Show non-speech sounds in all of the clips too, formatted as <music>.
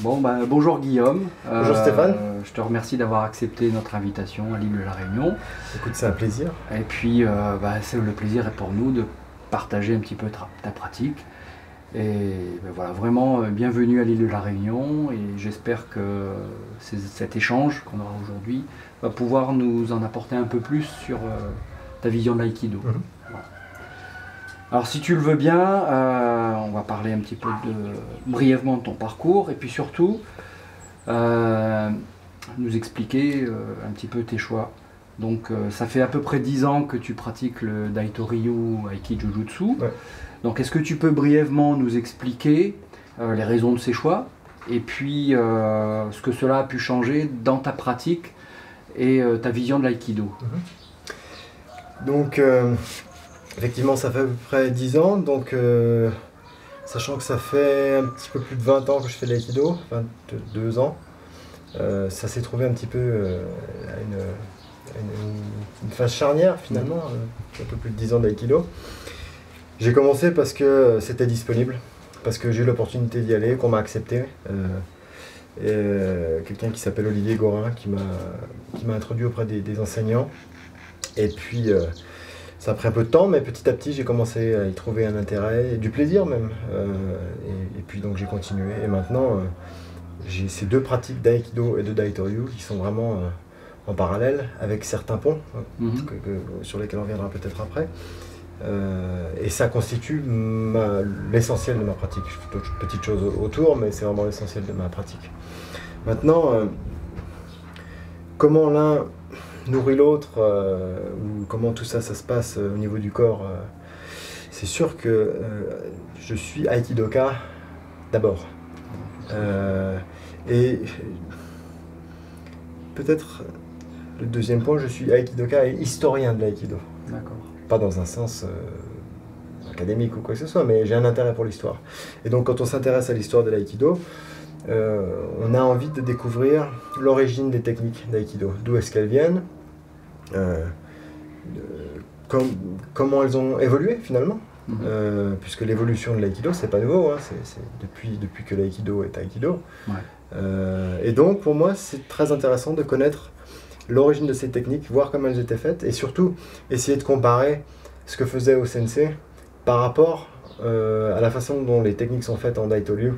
Bon, bah, bonjour Guillaume. Bonjour Stéphane. Je te remercie d'avoir accepté notre invitation à l'île de la Réunion. Écoute, c'est un plaisir. Et puis, euh, bah, c'est le plaisir est pour nous de partager un petit peu ta, ta pratique. Et ben voilà, vraiment euh, bienvenue à l'île de la Réunion. Et j'espère que cet échange qu'on aura aujourd'hui va pouvoir nous en apporter un peu plus sur euh, ta vision de l'aïkido. Mhm. Alors si tu le veux bien, euh, on va parler un petit peu de, brièvement de ton parcours et puis surtout euh, nous expliquer euh, un petit peu tes choix. Donc ça fait à peu près 10 ans que tu pratiques le Daito Ryu Aiki Jujutsu. Ouais. Donc est-ce que tu peux brièvement nous expliquer les raisons de ces choix et puis euh, ce que cela a pu changer dans ta pratique et euh, ta vision de l'aïkido? Donc, euh, effectivement, ça fait à peu près 10 ans. Donc, euh, sachant que ça fait un petit peu plus de 20 ans que je fais de l'aïkido, 22 ans, euh, ça s'est trouvé un petit peu euh, à une, à une- une phase charnière finalement, euh, un peu plus de 10 ans d'aïkido. J'ai commencé parce que c'était disponible, parce que j'ai eu l'opportunité d'y aller, qu'on m'a accepté. quelqu'un qui s'appelle Olivier Gorin qui m'a qui m'a introduit auprès des, des enseignants. Et puis ça a pris un peu de temps, mais petit à petit j'ai commencé à y trouver un intérêt et du plaisir même. Euh, et, et puis donc j'ai continué. Et maintenant euh, j'ai ces deux pratiques d'aïkido et de daitoryu qui sont vraiment euh, en parallèle avec certains ponts euh, Mhm. que- que- sur lesquels on reviendra peut-être après. Et ça constitue l'essentiel de ma pratique. Je fais d'autres petites choses au- autour, mais c'est vraiment l'essentiel de ma pratique. Maintenant, comment l'un nourrit l'autre, euh, ou comment tout ça, ça se passe euh, au niveau du corps, euh, c'est sûr que je suis aikidoka d'abord. Et peut-être le deuxième point, je suis aikidoka et historien de l'aïkido D'accord. pas dans un sens académique ou quoi que ce soit, mais j'ai un intérêt pour l'histoire. Et donc quand on s'intéresse à l'histoire de l'aïkido, euh, on a envie de découvrir l'origine des techniques d'aïkido, d'où est-ce qu'elles viennent, euh, euh, com- comment elles ont évolué finalement, Mhm. puisque l'évolution de l'aïkido c'est pas nouveau, hein, c'est depuis, depuis que l'aïkido est aïkido. Ouais. Et donc pour moi c'est très intéressant de connaître l'origine de ces techniques, voir comment elles étaient faites, et surtout essayer de comparer ce que faisait au sensei par rapport euh, à la façon dont les techniques sont faites en Daitoryu.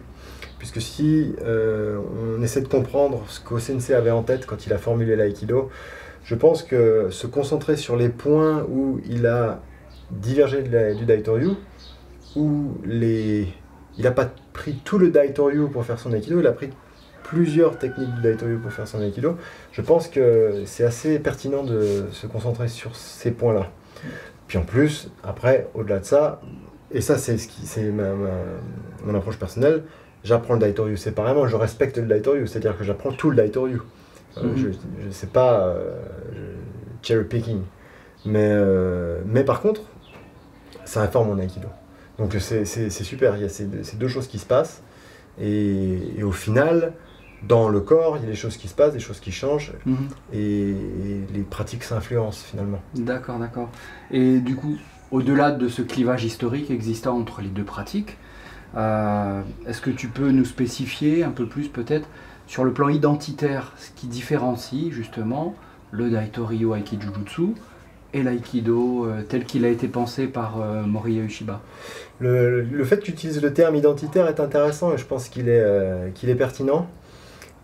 Puisque si euh, on essaie de comprendre ce qu'au sensei avait en tête quand il a formulé l'aïkido, je pense que se concentrer sur les points où il a divergé du Daitoryu, où il n'a pas pris tout le Daitoryu pour faire son aikido, il a pris plusieurs techniques du Daitoryu pour faire son aikido, je pense que c'est assez pertinent de se concentrer sur ces points-là. Puis en plus, après, au-delà de ça, et ça c'est mon approche personnelle, j'apprends le Daitoryu séparément, je respecte le Daitoryu, c'est-à-dire que j'apprends tout le Daitoryu. Euh, Mhm. Je ne sais pas euh, cherry picking. Mais, euh, mais par contre, ça informe mon Aikido. Donc c'est super, il y a ces deux, ces deux choses qui se passent. Et, et au final, dans le corps, il y a des choses qui se passent, des choses qui changent, Mhm. et, et les pratiques s'influencent finalement. D'accord, d'accord. Et du coup, au-delà de ce clivage historique existant entre les deux pratiques, est-ce que tu peux nous spécifier un peu plus peut-être sur le plan identitaire ce qui différencie justement le Daitoryu Aiki Jujutsu et l'aïkido euh, tel qu'il a été pensé par euh, Moriya Ushiba Le, fait que tu utilises le terme identitaire est intéressant et je pense qu'il est, euh, est pertinent.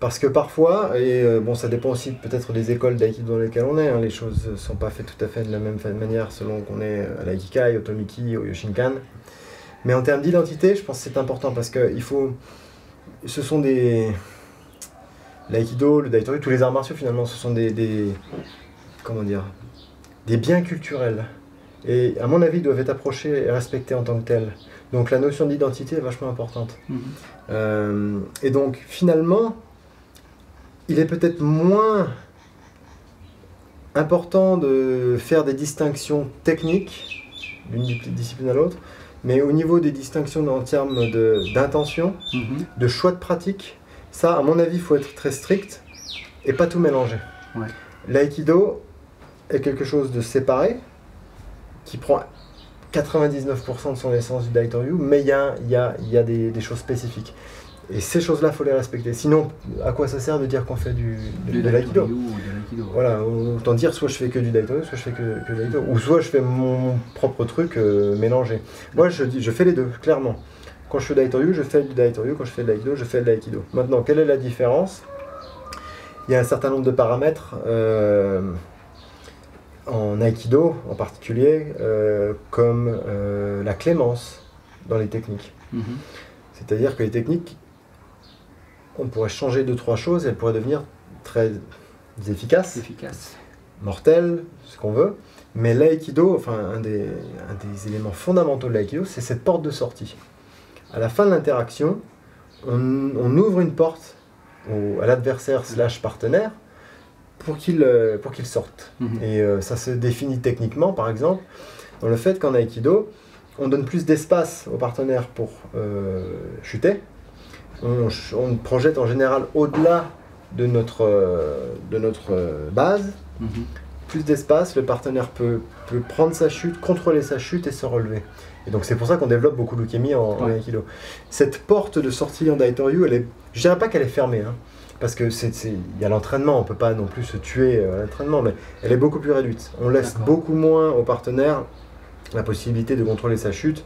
Parce que parfois, et euh, bon, ça dépend aussi peut-être des écoles d'aïkido dans lesquelles on est, hein, les choses ne sont pas faites tout à fait de la même manière selon qu'on est à l'aikikai, au tomiki, au yoshinkan. Mais en termes d'identité, je pense que c'est important parce que il faut. Ce sont des. L'aïkido, le daitoryu, tous les arts martiaux finalement, ce sont des. des- comment dire Des biens culturels. Et à mon avis, ils doivent être approchés et respectés en tant que tels. Donc la notion d'identité est vachement importante. Mhm. Euh, et donc finalement, il est peut-être moins important de faire des distinctions techniques d'une di- discipline à l'autre, mais au niveau des distinctions en termes de- d'intention, Mhm. de choix de pratique, ça, à mon avis, il faut être très strict et pas tout mélanger. Ouais. L'aïkido est quelque chose de séparé, qui prend 99% de son essence du Daitoryu, mais il y a, y a- y a des, des choses spécifiques. Et ces choses-là, il faut les respecter. Sinon, à quoi ça sert de dire qu'on fait du, de, de l'aïkido Voilà, autant dire soit je fais que du daito, soit je fais que, que du ou soit je fais mon propre truc euh, mélangé. Moi, je dis, je fais les deux, clairement. Quand je fais Daitoryu, je fais du Daitoryu. Quand je fais de l'aïkido, je fais de l'aïkido. Maintenant, quelle est la différence? Il y a un certain nombre de paramètres euh, en aïkido en particulier, euh, comme la clémence dans les techniques. Mhm. C'est-à-dire que les techniques on pourrait changer deux, trois choses et elles pourraient devenir très efficaces. Efficace. Mortelles, ce qu'on veut. Mais l'aïkido, enfin, un des, des, éléments fondamentaux de l'aïkido, c'est cette porte de sortie. À la fin de l'interaction, on, ouvre une porte à l'adversaire slash partenaire pour qu'il euh, pour qu'il sorte. Mhm. Et euh, ça se définit techniquement, par exemple, dans le fait qu'en aïkido, on donne plus d'espace au partenaire pour euh, chuter, on, projette en général au-delà de notre, euh, de notre euh, base. Mhm. Plus d'espace, le partenaire peut, peut, prendre sa chute, contrôler sa chute et se relever. Et donc c'est pour ça qu'on développe beaucoup de en, en Aikido. Cette porte de sortie en Daitoryu, elle est, je dirais pas qu'elle est fermée, hein, parce que c'est, il y a l'entraînement, on peut pas non plus se tuer euh, à l'entraînement, mais elle est beaucoup plus réduite. On laisse beaucoup moins au partenaire la possibilité de contrôler sa chute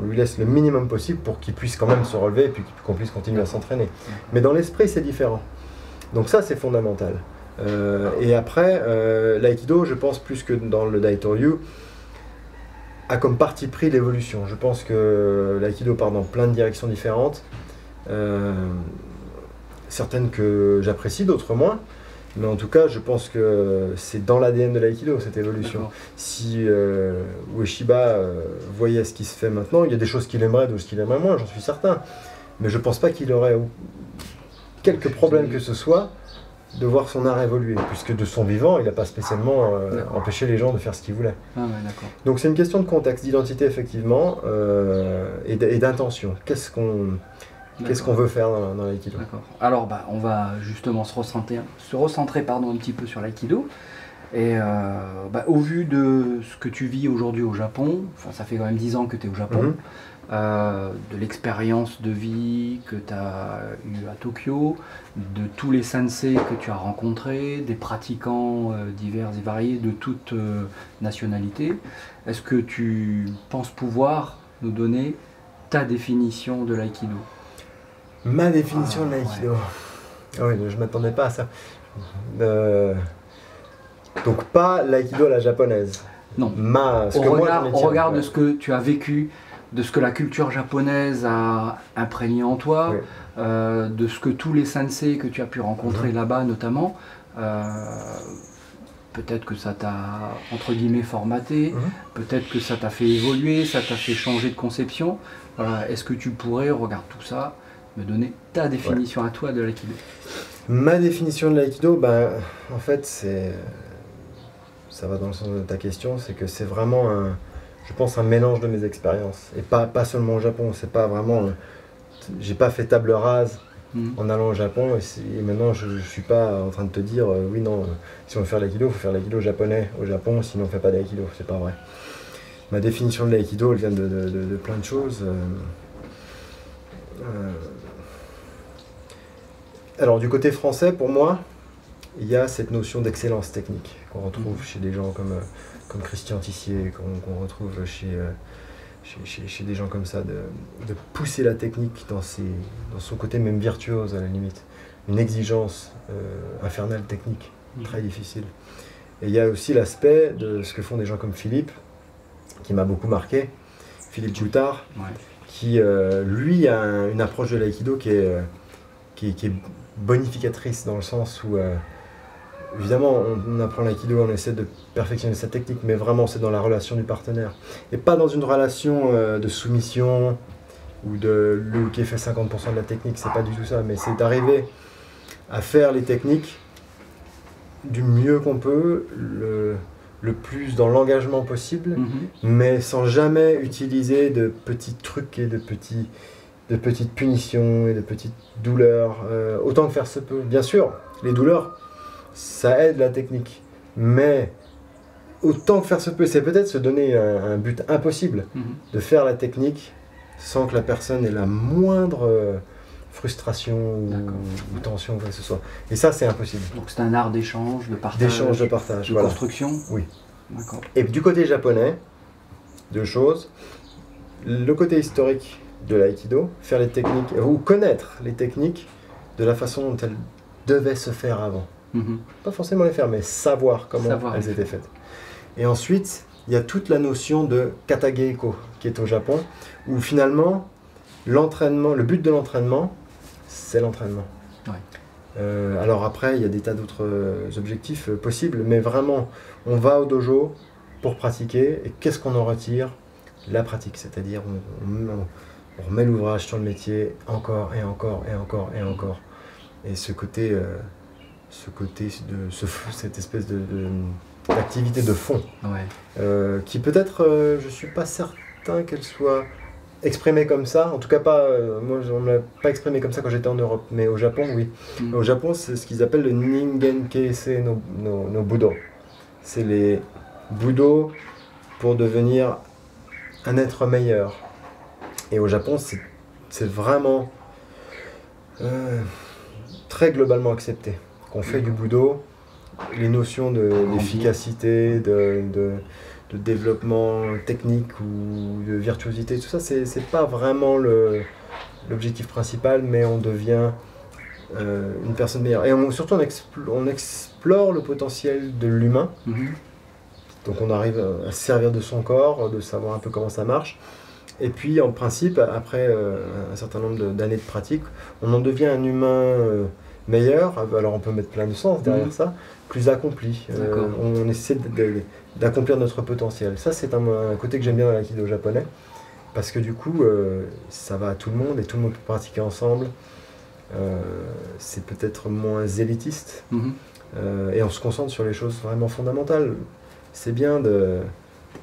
on lui laisse le minimum possible pour qu'il puisse quand même se relever et puis qu'on puisse continuer à s'entraîner. Mais dans l'esprit, c'est différent. Donc ça, c'est fondamental. Euh, et après, euh, l'aïkido, je pense plus que dans le Daitoryu, a comme parti pris l'évolution. Je pense que l'aïkido part dans plein de directions différentes. Euh, certaines que j'apprécie, d'autres moins. Mais en tout cas, je pense que c'est dans l'ADN de l'aïkido, cette évolution. Si euh, Ueshiba euh, voyait ce qui se fait maintenant, il y a des choses qu'il aimerait, d'autres qu'il aimerait moins, j'en suis certain. Mais je pense pas qu'il aurait quelques problèmes que ce soit de voir son art évoluer, puisque de son vivant, il n'a pas spécialement euh, empêché les gens de faire ce qu'ils voulaient. Ah Donc c'est une question de contexte, d'identité effectivement, euh, et d'intention. Qu'est-ce qu'on Qu'est-ce qu'on veut faire dans, l'aïkido Alors, bah, on va justement se recentrer, se recentrer pardon, un petit peu sur l'aïkido. Et euh, bah, au vu de ce que tu vis aujourd'hui au Japon, ça fait quand même 10 ans que tu es au Japon, mhm. euh, de l'expérience de vie que tu as eu à Tokyo, de tous les sensei que tu as rencontrés, des pratiquants euh, divers et variés de toutes nationalités, est-ce que tu penses pouvoir nous donner ta définition de l'aïkido? Ma définition de l'aïkido. Ah oui, je m'attendais pas à ça. Euh, donc pas l'aïkido à la japonaise. Non. Ma, ce au, regard, de ce que tu as vécu, de ce que la culture japonaise a imprégné en toi, euh, de ce que tous les sensei que tu as pu rencontrer mhm. là-bas notamment, euh, peut-être que ça t'a entre guillemets formaté, mhm. peut-être que ça t'a fait évoluer, ça t'a fait changer de conception. Est-ce que tu pourrais, regarde tout ça, me donner ta définition à toi de l'aïkido. Ma définition de l'aïkido, ben, en fait, c'est. Ça va dans le sens de ta question, c'est que c'est vraiment un. Je pense un mélange de mes expériences. Et pas, pas seulement au Japon, c'est pas vraiment. J'ai pas fait table rase hmm. en allant au Japon et, maintenant je, ne suis pas en train de te dire euh, oui, non, si on veut faire l'aïkido, il faut faire l'aïkido japonais au Japon, sinon on fait pas d'aïkido. C'est pas vrai. Ma définition de l'aïkido, elle vient de, de, plein de choses. Euh, euh, alors du côté français, pour moi, il y a cette notion d'excellence technique qu'on retrouve mhm. chez des gens comme, euh, comme Christian Tissier, qu'on retrouve euh, chez, chez, des gens comme ça, de, pousser la technique dans, ses, dans son côté même virtuose à la limite. Une exigence euh, infernale technique, mhm. très difficile. Et il y a aussi l'aspect de ce que font des gens comme Philippe, qui m'a beaucoup marqué, Philippe Joutard, qui lui a une approche de l'aïkido qui est, qui, qui est bonificatrice dans le sens où, euh, évidemment, on, apprend l'aïkido, on essaie de perfectionner sa technique, mais vraiment c'est dans la relation du partenaire. Et pas dans une relation euh, de soumission ou de lui qui fait 50% de la technique, c'est pas du tout ça, mais c'est d'arriver à faire les techniques du mieux qu'on peut, le, le plus dans l'engagement possible, mhm. mais sans jamais utiliser de petits trucs et de petits de petites punitions et de petites douleurs, euh, autant que faire se peut. Bien sûr, les douleurs, ça aide la technique, mais autant que faire se peut, c'est peut-être se donner un, but impossible, mhm. de faire la technique sans que la personne ait la moindre euh, frustration ou, tension, quoi que ce soit. Et ça, c'est impossible. Donc c'est un art d'échange, de partage, D'échange, de partage. de voilà. construction Oui. D'accord. Et du côté japonais, deux choses. Le côté historique de l'aïkido, faire les techniques, ou connaître les techniques de la façon dont elles devaient se faire avant. Mhm. Pas forcément les faire, mais savoir comment Savoir elles étaient faites. Et ensuite, il y a toute la notion de katageiko qui est au Japon, où finalement, l'entraînement, le but de l'entraînement, c'est l'entraînement. Ouais. Euh, alors après, il y a des tas d'autres euh, objectifs euh, possibles, mais vraiment, on va au dojo pour pratiquer, et qu'est-ce qu'on en retire? La pratique, c'est-à-dire on, on- on remet l'ouvrage sur le métier encore et encore et encore et encore. Et ce côté, euh, ce côté de ce, <laughs> cette espèce de, d'activité de fond, Ouais. euh, qui peut-être, euh, je suis pas certain qu'elle soit exprimée comme ça. En tout cas pas, euh, moi on ne l'a pas exprimée comme ça quand j'étais en Europe, mais au Japon oui. Mhm. Au Japon, c'est ce qu'ils appellent le Ningenkei no, no, no Budo. C'est les Budo pour devenir un être meilleur. Et au Japon, c'est vraiment euh, très globalement accepté. Qu'on fait du Budo, les notions d'efficacité, de, de, de développement technique ou de virtuosité, tout ça, c'est pas vraiment l'objectif principal, mais on devient euh, une personne meilleure. Et on- surtout, on, expl- on explore le potentiel de l'humain. Mhm. Donc, on arrive à se servir de son corps, de savoir un peu comment ça marche. Et puis, en principe, après euh, un certain nombre d'années de pratique, on en devient un humain euh, meilleur. Alors, on peut mettre plein de sens derrière Mhm. ça, plus accompli. Euh, on essaie d'accomplir notre potentiel. Ça, c'est un, un côté que j'aime bien dans l'aïkido japonais. Parce que du coup, ça va à tout le monde et tout le monde peut pratiquer ensemble. C'est peut-être moins élitiste Mhm. euh, et on se concentre sur les choses vraiment fondamentales. C'est bien de,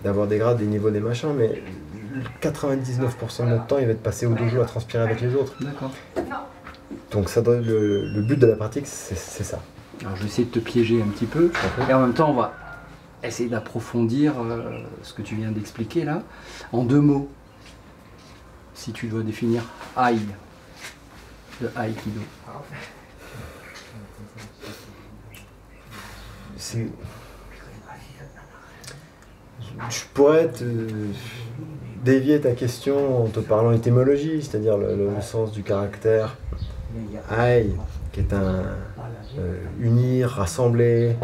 d'avoir des grades, des niveaux, des machins, mais 99% de notre temps, il va être passé au dojo à transpirer avec les autres. D'accord. Donc ça le, le but de la pratique, c'est, ça. Alors je vais essayer de te piéger un petit peu. Et en même temps, on va essayer d'approfondir euh, ce que tu viens d'expliquer là. En deux mots, si tu dois définir Aïe de Aïkido. C'est- Je pourrais te dévier ta question en te parlant étymologie, c'est-à-dire le, le sens du caractère aïe, qui est un euh, unir, rassembler.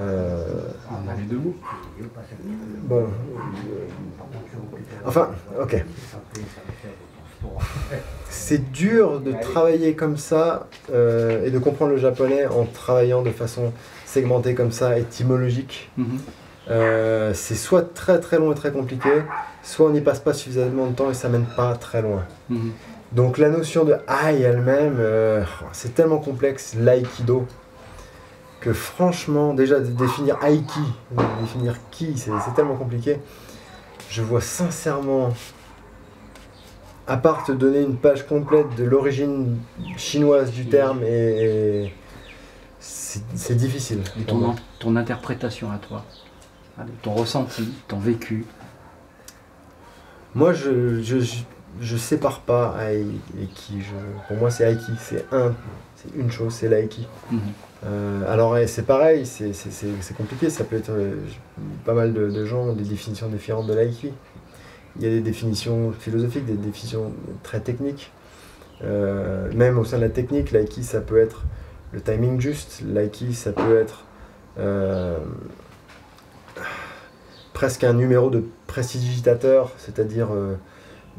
euh, bon. euh, enfin, ok. C'est dur de travailler comme ça euh, et de comprendre le japonais en travaillant de façon segmentée comme ça, étymologique. Mhm. Euh, c'est soit très très long et très compliqué, soit on n'y passe pas suffisamment de temps et ça mène pas très loin. Mhm. Donc la notion de aïe elle-même, euh, c'est tellement complexe, l'aïkido, que franchement, déjà de définir aïki, de définir qui, c'est tellement compliqué. Je vois sincèrement, à part te donner une page complète de l'origine chinoise du terme, et, et c'est difficile. Et ton interprétation à toi, Allez, ton ressenti, ton vécu. Moi, je, je, je, je sépare pas Aïe et Ki. Je, pour moi, c'est Aiki. C'est un, c'est une chose, c'est l'Aiki. Mhm. Euh, alors, eh, c'est pareil, c'est, c'est, c'est, c'est compliqué. Ça peut être. euh, pas mal de, de gens ont des définitions différentes de l'Aiki. Il y a des définitions philosophiques, des définitions très techniques. Euh, même au sein de la technique, l'Aiki, ça peut être le timing juste. L'Aiki, ça peut être. Presque un numéro de prestidigitateur, c'est-à-dire euh,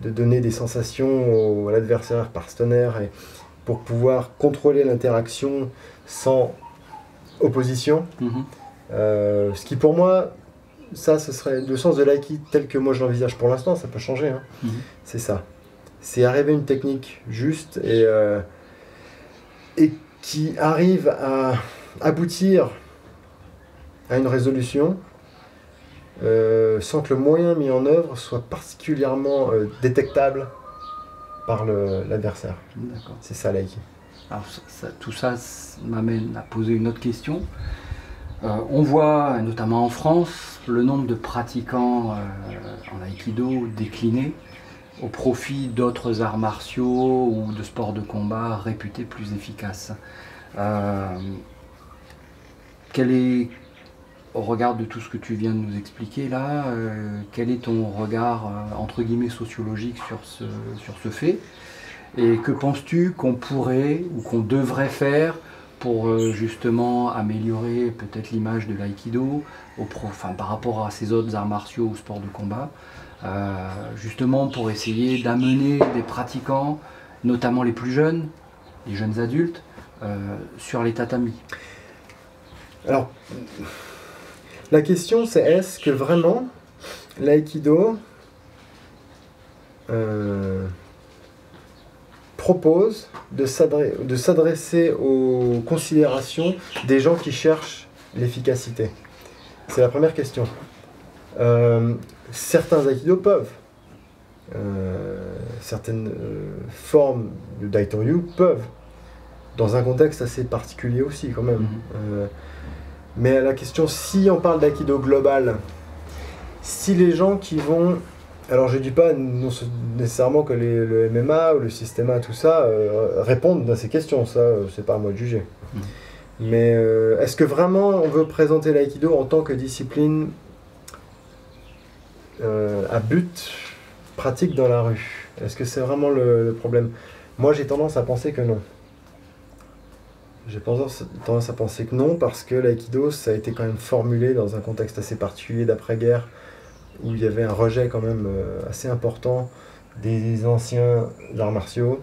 de donner des sensations au- à l'adversaire partenaire et pour pouvoir contrôler l'interaction sans opposition. Mhm. Euh, ce qui pour moi, ça ce serait le sens de l'aiki tel que moi je l'envisage pour l'instant, ça peut changer. hein. Mhm. C'est ça. C'est arriver à une technique juste et, euh, et qui arrive à aboutir à une résolution sans que le moyen mis en œuvre soit particulièrement euh, détectable par l'adversaire. C'est ça l'aiki. Alors, ça- ça- tout ça m'amène à poser une autre question. Euh, on voit, notamment en France, le nombre de pratiquants euh, en aïkido décliner. au profit d'autres arts martiaux ou de sports de combat réputés plus efficaces. Euh, quel est, au regard de tout ce que tu viens de nous expliquer là, euh, quel est ton regard euh, entre guillemets sociologique sur ce, sur ce fait? Et que penses-tu qu'on pourrait ou qu'on devrait faire pour euh, justement améliorer peut-être l'image de l'aïkido par rapport à ces autres arts martiaux ou sports de combat justement pour essayer d'amener des pratiquants, notamment les plus jeunes, les jeunes adultes, sur les tatamis? Alors, la question c'est est-ce que vraiment l'aïkido euh, propose de s'adresser aux considérations des gens qui cherchent l'efficacité? C'est la première question. Euh, certains aïkido peuvent. Euh, certaines formes de daitoryu peuvent, dans un contexte assez particulier aussi quand même. Mhm. Mais la question, si on parle d'aïkido global, si les gens qui vont. Alors je dis pas nécessairement que le MMA ou le système tout ça euh, répondent à ces questions, ça euh, c'est pas à moi de juger. Mm. Mais euh, est-ce que vraiment on veut présenter l'aïkido en tant que discipline à but pratique dans la rue? Est-ce que c'est vraiment le problème? Moi j'ai tendance à penser que non. J'ai tendance à penser que non, parce que l'aïkido, ça a été quand même formulé dans un contexte assez particulier d'après-guerre, où il y avait un rejet quand même euh, assez important des anciens arts martiaux,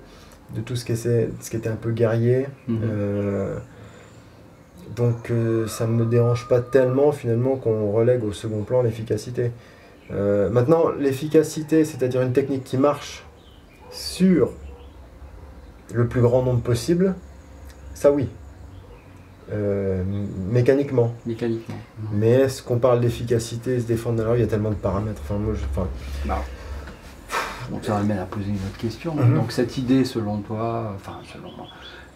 de tout ce qui était, ce qui était un peu guerrier. Mhm. Euh, donc euh, ça ne me dérange pas tellement finalement qu'on relègue au second plan l'efficacité. maintenant, l'efficacité, c'est-à-dire une technique qui marche sur le plus grand nombre possible, ça oui. Euh, mécaniquement. Mécaniquement. Mais est-ce qu'on parle d'efficacité, se défendre alors Il y a tellement de paramètres. Enfin, moi, je, enfin... Bah. Donc ça m'amène à poser une autre question. Mhm. Donc cette idée, selon toi, enfin selon moi,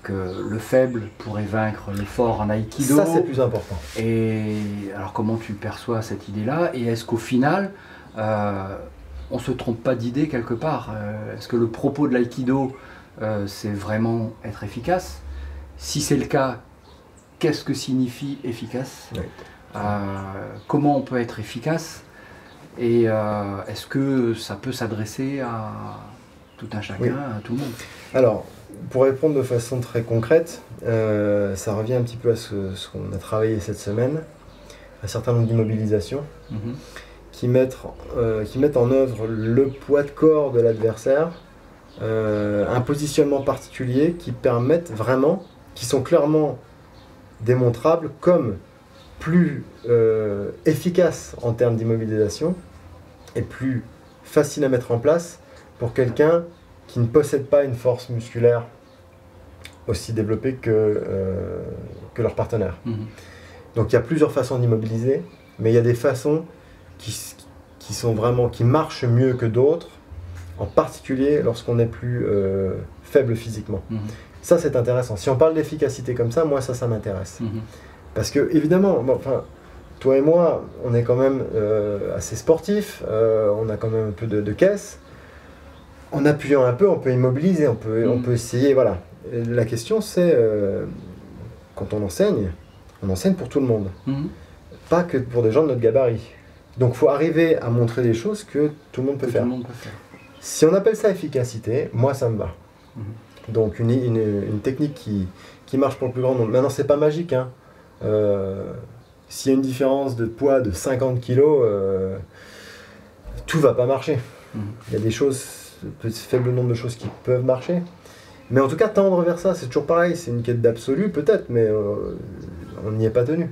que le faible pourrait vaincre le fort en aïkido. Ça c'est plus important. Et alors comment tu perçois cette idée-là Et est-ce qu'au final, euh, on se trompe pas d'idée quelque part? Euh, Est-ce que le propos de l'aïkido, c'est vraiment être efficace? Si c'est le cas, qu'est-ce que signifie efficace? Euh, Comment on peut être efficace? Et euh, est-ce que ça peut s'adresser à tout un chacun, à tout le monde? Alors, pour répondre de façon très concrète, euh, ça revient un petit peu à ce, qu'on a travaillé cette semaine, un certain nombre d'immobilisations mhm. qui, mettent, qui mettent en œuvre le poids de corps de l'adversaire, un positionnement particulier qui permettent vraiment qui sont clairement démontrables comme plus euh, efficaces en termes d'immobilisation et plus faciles à mettre en place pour quelqu'un qui ne possède pas une force musculaire aussi développée que, euh, que leur partenaire. Mhm. Donc il y a plusieurs façons d'immobiliser, mais il y a des façons qui, qui, sont vraiment, qui marchent mieux que d'autres, en particulier lorsqu'on est plus euh, faible physiquement. Mhm. Ça, c'est intéressant. Si on parle d'efficacité comme ça, moi, ça, ça m'intéresse. Mhm. Parce que, évidemment, enfin, toi et moi, on est quand même euh, assez sportifs, euh, on a quand même un peu de, caisse. En appuyant un peu, on peut immobiliser, on peut, on mhm. peut essayer, voilà. la question, c'est, euh, quand on enseigne, on enseigne pour tout le monde. Mhm. Pas que pour des gens de notre gabarit. Donc, il faut arriver à montrer des choses que tout le monde peut, faire. Si on appelle ça efficacité, moi, ça me va. Donc une, une, technique qui, qui, marche pour le plus grand nombre. Maintenant, c'est pas magique. Hein. Euh, S'il y a une différence de poids de 50 kg, euh, tout va pas marcher. Mhm. Il y a des choses, un faible nombre de choses qui peuvent marcher. Mais en tout cas, tendre vers ça, c'est toujours pareil. C'est une quête d'absolu, peut-être, mais euh, on n'y est pas tenu.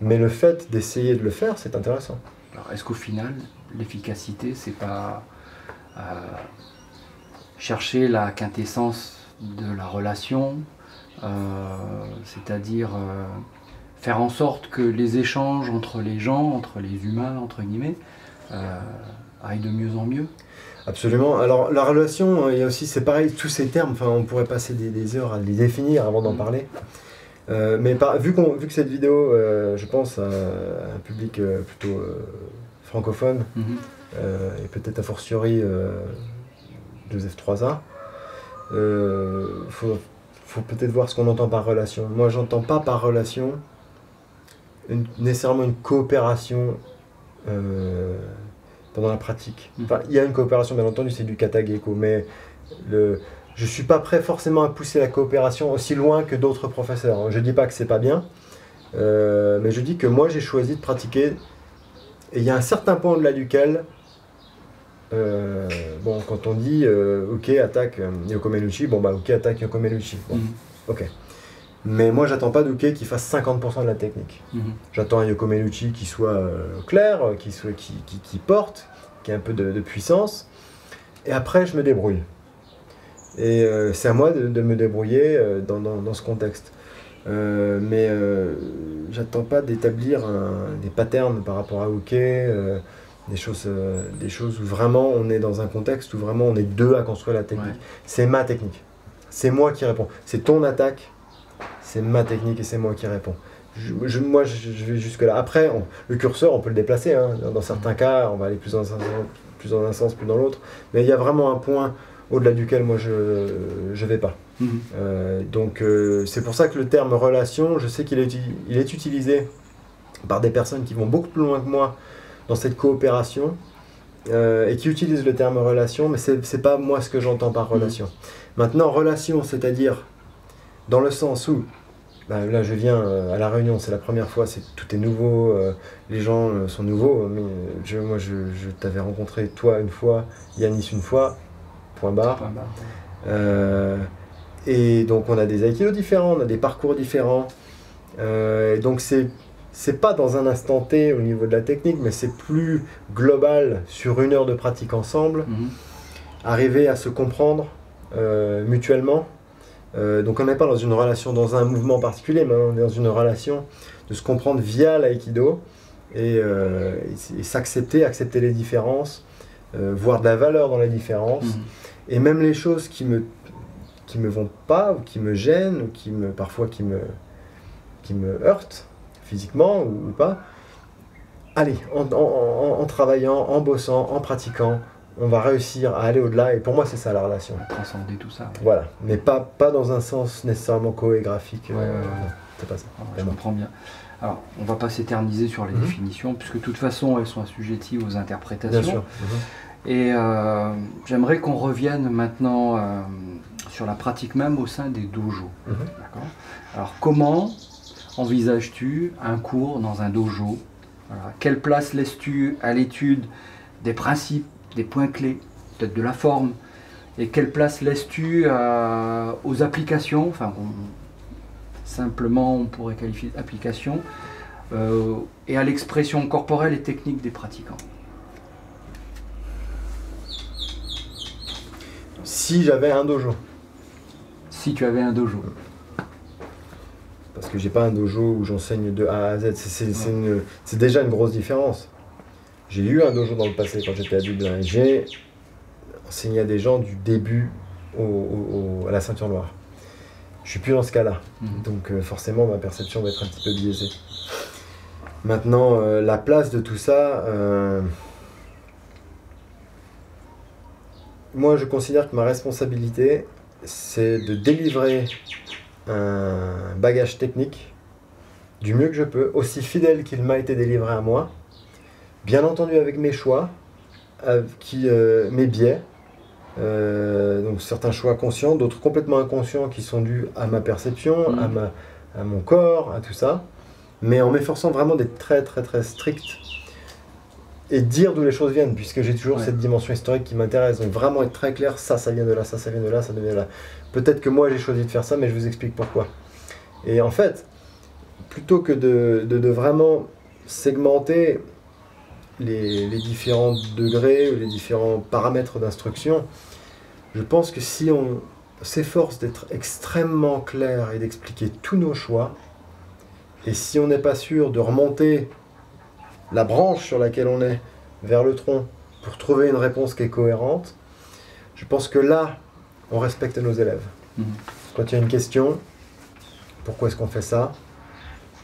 Mais le fait d'essayer de le faire, c'est intéressant. Alors, est-ce qu'au final, l'efficacité, c'est pas euh, chercher la quintessence de la relation, euh, c'est-à-dire euh, faire en sorte que les échanges entre les gens, entre les humains, entre guillemets, euh, aillent de mieux en mieux. Absolument. Alors la relation, il y a aussi, c'est pareil, tous ces termes, enfin, on pourrait passer des, heures à les définir avant d'en mm. parler. mais vu, vu que cette vidéo, je pense, à, un public plutôt francophone, mm-hmm. et peut-être a fortiori Joseph 3A. Il faut, faut peut-être voir ce qu'on entend par relation. Moi, j'entends pas par relation nécessairement une coopération pendant la pratique. Mm. Enfin, il y a une coopération, bien entendu, c'est du kata-gecko, mais le, je ne suis pas prêt forcément à pousser la coopération aussi loin que d'autres professeurs. Je ne dis pas que c'est pas bien, euh, mais je dis que moi j'ai choisi de pratiquer, et il y a un certain point au-delà duquel, euh, bon, quand on dit euh, ok, attaque Yoko Menuchi, bon bah ok, attaque Yoko Menuchi. Mm. Ok. Mais moi, j'attends pas d'Uke qui fasse 50% de la technique. Mhm. J'attends un Yoko Menuchi qui soit euh, clair, qui, soit, qui, qui, porte, qui ait un peu de, puissance. Et après, je me débrouille. Et euh, c'est à moi de, me débrouiller euh, dans, dans, ce contexte. mais j'attends pas d'établir des patterns par rapport à Uke, des, choses, des choses où vraiment on est dans un contexte où vraiment on est deux à construire la technique. C'est ma technique. C'est moi qui réponds. C'est ton attaque c'est ma technique et c'est moi qui réponds. Je, moi, je, vais jusque-là. Après, le curseur, on peut le déplacer. Hein. Dans certains cas, on va aller plus dans un, plus dans un sens, plus dans l'autre. Mais il y a vraiment un point au-delà duquel moi je ne vais pas. Mhm. Euh, donc euh, c'est pour ça que le terme relation, je sais qu'il est, il est utilisé par des personnes qui vont beaucoup plus loin que moi dans cette coopération euh, et qui utilisent le terme relation, mais c'est n'est pas moi ce que j'entends par mhm. relation. Maintenant, relation, c'est-à-dire dans le sens où bah, là, je viens euh, à la Réunion, c'est la première fois, c'est tout est nouveau, euh, les gens sont nouveaux. Mais moi, je, t'avais rencontré toi une fois, Yanis une fois, point barre. et donc, on a des aikido différents, on a des parcours différents. et donc, c'est c'est pas dans un instant T au niveau de la technique, mais c'est plus global sur une heure de pratique ensemble. Mhm. Arriver à se comprendre mutuellement euh, donc on n'est pas dans une relation, dans un mouvement particulier, mais on est dans une relation de se comprendre via l'aïkido et, euh, s'accepter, accepter les différences, euh, voir de la valeur dans les différences, mhm. et même les choses qui me qui me vont pas ou qui me gênent ou qui me parfois qui me qui me heurtent physiquement ou, pas. Allez, en travaillant, en bossant, en pratiquant, on va réussir à aller au-delà. Et pour moi, c'est ça la relation. Transcender tout ça. Voilà, mais pas, pas dans un sens nécessairement chorégraphique. Euh, c'est pas ça. je comprends bien. Alors, on va pas s'éterniser sur les mhm. définitions, puisque de toute façon, elles sont assujetties aux interprétations. Bien sûr. Mhm. Et euh, j'aimerais qu'on revienne maintenant euh, sur la pratique même au sein des dojos. Mhm. Alors, comment envisages-tu un cours dans un dojo? Quelle place laisses-tu à l'étude des principes des points clés, peut-être de la forme, et quelle place laisses-tu euh, aux applications, enfin simplement on pourrait qualifier d'application, euh, et à l'expression corporelle et technique des pratiquants. Si j'avais un dojo. Si tu avais un dojo. Parce que j'ai pas un dojo où j'enseigne de A à Z. C'est déjà une grosse différence. J'ai eu un dojo dans le passé quand j'étais à Dublin. J'ai enseigné à des gens du début à la ceinture noire. Je suis plus dans ce cas-là. Mhm. Donc euh, forcément, ma perception va être un petit peu biaisée. Maintenant, euh, la place de tout ça, euh, moi je considère que ma responsabilité, c'est de délivrer un bagage technique du mieux que je peux, aussi fidèle qu'il m'a été délivré à moi, Bien entendu avec mes choix, qui, euh, mes biais, euh, donc certains choix conscients, d'autres complètement inconscients qui sont dus à ma perception, à, mm. ma, à mon corps, à tout ça, mais en m'efforçant vraiment d'être très très très strict et dire d'où les choses viennent, puisque j'ai toujours cette dimension historique qui m'intéresse. Donc vraiment être très clair, ça, ça vient de là, ça, ça vient de là, ça vient de là. Peut-être que moi j'ai choisi de faire ça, mais je vous explique pourquoi. Et en fait, plutôt que de, vraiment segmenter les, différents degrés ou les différents paramètres d'instruction, je pense que si on s'efforce d'être extrêmement clair et d'expliquer tous nos choix, et si on n'est pas sûr de remonter la branche sur laquelle on est vers le tronc pour trouver une réponse qui est cohérente, je pense que là, on respecte nos élèves. Mhm. Quand il y a une question, pourquoi est-ce qu'on fait ça?